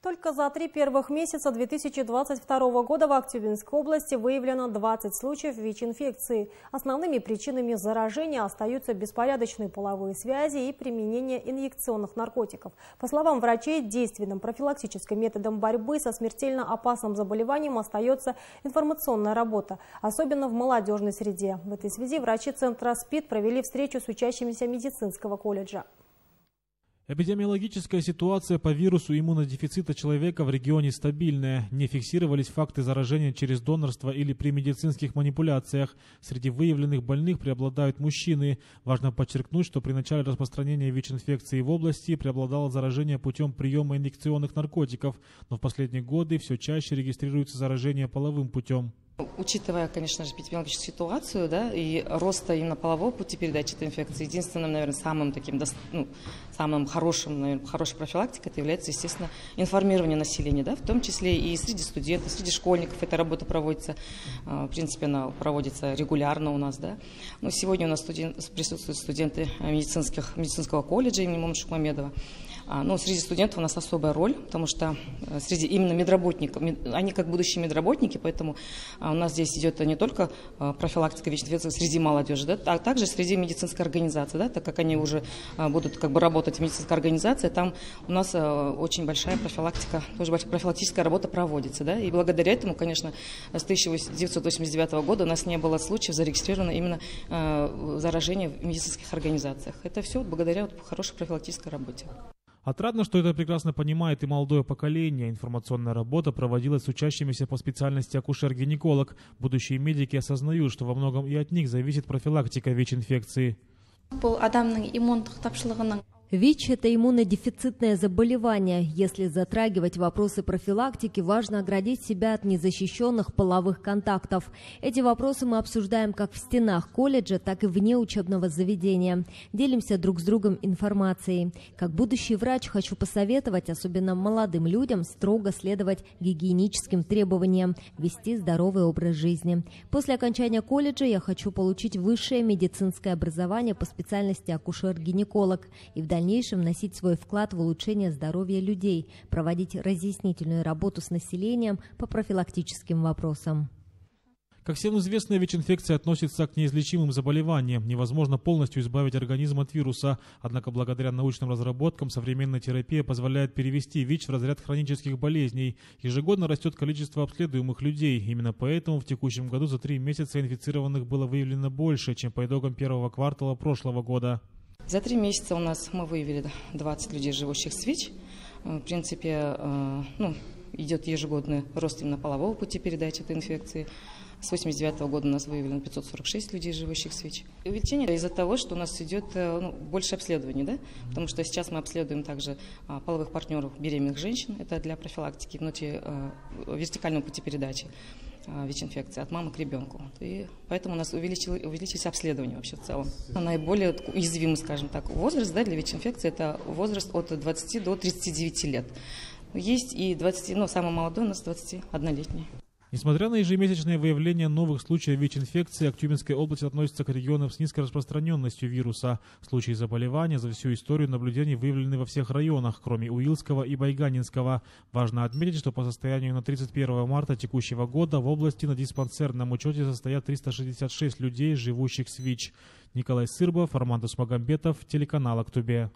Только за три первых месяца 2022 года в Актюбинской области выявлено 20 случаев ВИЧ-инфекции. Основными причинами заражения остаются беспорядочные половые связи и применение инъекционных наркотиков. По словам врачей, действенным профилактическим методом борьбы со смертельно опасным заболеванием остается информационная работа, особенно в молодежной среде. В этой связи врачи Центра СПИД провели встречу с учащимися медицинского колледжа. Эпидемиологическая ситуация по вирусу иммунодефицита человека в регионе стабильная. Не фиксировались факты заражения через донорство или при медицинских манипуляциях. Среди выявленных больных преобладают мужчины. Важно подчеркнуть, что при начале распространения ВИЧ-инфекции в области преобладало заражение путем приема инъекционных наркотиков, но в последние годы все чаще регистрируется заражение половым путем. Учитывая, конечно же, эпидемиологическую ситуацию, да, и роста именно полового пути передачи этой инфекции, единственным, наверное, самым таким, ну, самым хорошим, наверное, хорошей профилактикой это является, естественно, информирование населения, да, в том числе и среди студентов, среди школьников эта работа проводится, а, в принципе, она проводится регулярно у нас, да. Но сегодня у нас студент, присутствуют студенты медицинских, медицинского колледжа имени Мамы Шухмамедова. А, но среди студентов у нас особая роль, потому что э, среди именно медработников, они как будущие медработники, поэтому а, у нас здесь идет не только э, профилактика ВИЧ-инфекции среди молодежи, да, а также среди медицинской организации, да, так как они уже а, будут как бы работать в медицинской организации, там у нас очень большая профилактика, тоже профилактическая работа проводится, да, и благодаря этому, конечно, с 1989 года у нас не было случаев зарегистрировано именно заражение в медицинских организациях. Это все благодаря вот хорошей профилактической работе. Отрадно, что это прекрасно понимает и молодое поколение. Информационная работа проводилась с учащимися по специальности акушер-гинеколог. Будущие медики осознают, что во многом и от них зависит профилактика ВИЧ-инфекции. ВИЧ – это иммунодефицитное заболевание. Если затрагивать вопросы профилактики, важно оградить себя от незащищенных половых контактов. Эти вопросы мы обсуждаем как в стенах колледжа, так и вне учебного заведения. Делимся друг с другом информацией. Как будущий врач хочу посоветовать, особенно молодым людям, строго следовать гигиеническим требованиям, вести здоровый образ жизни. После окончания колледжа я хочу получить высшее медицинское образование по специальности акушер-гинеколог и в дальнейшем вносить свой вклад в улучшение здоровья людей, проводить разъяснительную работу с населением по профилактическим вопросам. Как всем известно, ВИЧ-инфекция относится к неизлечимым заболеваниям. Невозможно полностью избавить организм от вируса. Однако благодаря научным разработкам современная терапия позволяет перевести ВИЧ в разряд хронических болезней. Ежегодно растет количество обследуемых людей. Именно поэтому в текущем году за три месяца инфицированных было выявлено больше, чем по итогам первого квартала прошлого года. За три месяца у нас мы выявили 20 людей, живущих с ВИЧ. В принципе, э, ну, идет ежегодный рост именно полового пути передачи этой инфекции. С 89 -го года у нас выявлено 546 людей, живущих с ВИЧ. Увеличение из-за того, что у нас идет э, ну, больше обследований, да? потому что сейчас мы обследуем также а, половых партнеров беременных женщин, это для профилактики внутри вертикального пути передачи. А, ВИЧ-инфекции от мамы к ребенку. И поэтому у нас увеличилось, увеличилось обследование вообще в целом. Наиболее уязвимый, скажем так, возраст да, для ВИЧ-инфекции – это возраст от 20 до 39 лет. Есть и 20, ну, самый молодой у нас 21-летний. Несмотря на ежемесячное выявление новых случаев ВИЧ-инфекции, Актюбинская область относится к регионам с низкой распространенностью вируса. Случаи заболевания за всю историю наблюдений выявлены во всех районах, кроме Уилского и Байганинского. Важно отметить, что по состоянию на 31 марта текущего года в области на диспансерном учете состоят 366 людей, живущих с ВИЧ. Николай Сырбов, Армандус Магомбетов, телеканал Актубе.